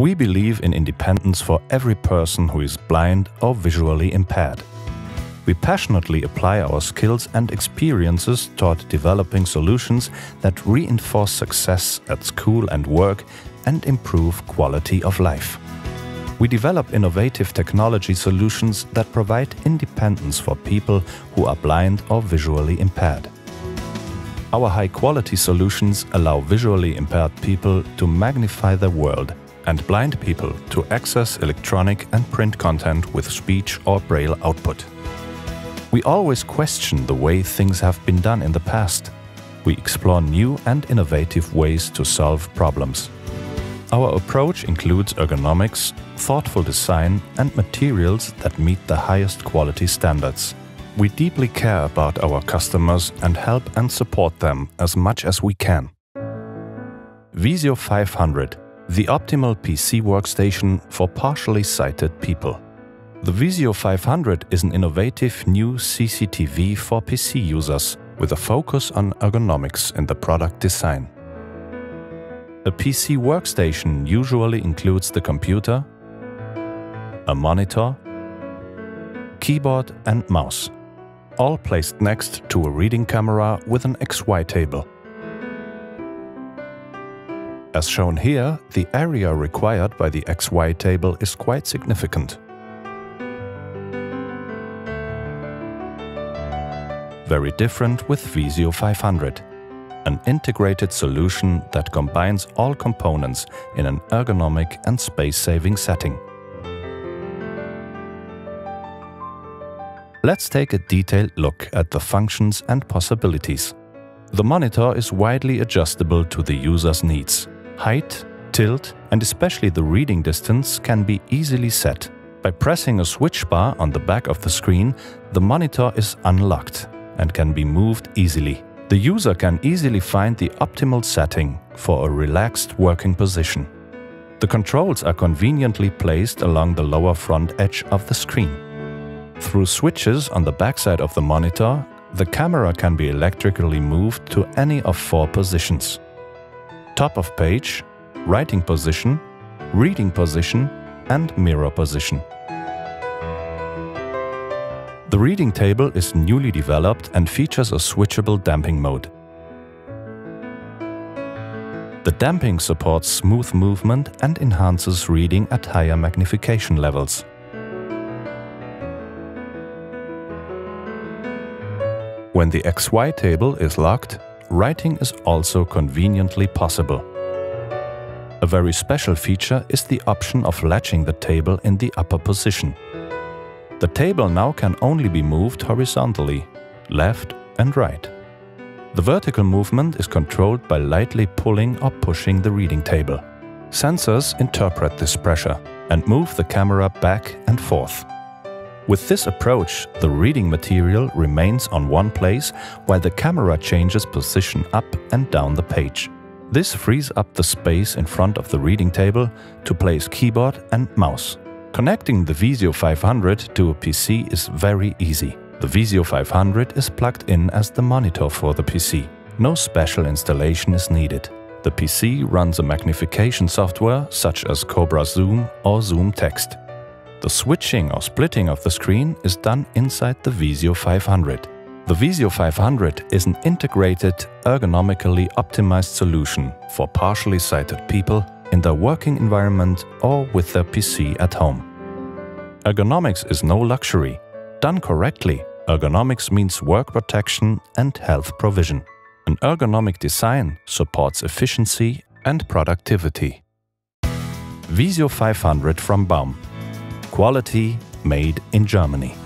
We believe in independence for every person who is blind or visually impaired. We passionately apply our skills and experiences toward developing solutions that reinforce success at school and work and improve quality of life. We develop innovative technology solutions that provide independence for people who are blind or visually impaired. Our high-quality solutions allow visually impaired people to magnify their world and blind people to access electronic and print content with speech or braille output. We always question the way things have been done in the past. We explore new and innovative ways to solve problems. Our approach includes ergonomics, thoughtful design and materials that meet the highest quality standards. We deeply care about our customers and help and support them as much as we can. Visio 500, the optimal PC workstation for partially sighted people. The Visio 500 is an innovative new CCTV for PC users with a focus on ergonomics in the product design. A PC workstation usually includes the computer, a monitor, keyboard and mouse, all placed next to a reading camera with an XY table. As shown here, the area required by the XY table is quite significant. Very different with Visio 500 an integrated solution that combines all components in an ergonomic and space-saving setting. Let's take a detailed look at the functions and possibilities. The monitor is widely adjustable to the user's needs. Height, tilt and especially the reading distance can be easily set. By pressing a switch bar on the back of the screen, the monitor is unlocked and can be moved easily. The user can easily find the optimal setting for a relaxed working position. The controls are conveniently placed along the lower front edge of the screen. Through switches on the backside of the monitor, the camera can be electrically moved to any of four positions. Top of page, writing position, reading position and mirror position. The reading table is newly developed and features a switchable damping mode. The damping supports smooth movement and enhances reading at higher magnification levels. When the XY table is locked, writing is also conveniently possible. A very special feature is the option of latching the table in the upper position. The table now can only be moved horizontally, left and right. The vertical movement is controlled by lightly pulling or pushing the reading table. Sensors interpret this pressure and move the camera back and forth. With this approach, the reading material remains on one place while the camera changes position up and down the page. This frees up the space in front of the reading table to place keyboard and mouse. Connecting the Visio 500 to a PC is very easy. The Visio 500 is plugged in as the monitor for the PC. No special installation is needed. The PC runs a magnification software such as Cobra Zoom or Zoom Text. The switching or splitting of the screen is done inside the Visio 500. The Visio 500 is an integrated, ergonomically optimized solution for partially sighted people in their working environment or with their PC at home. Ergonomics is no luxury. Done correctly, ergonomics means work protection and health provision. An ergonomic design supports efficiency and productivity. Visio 500 from Baum. Quality made in Germany.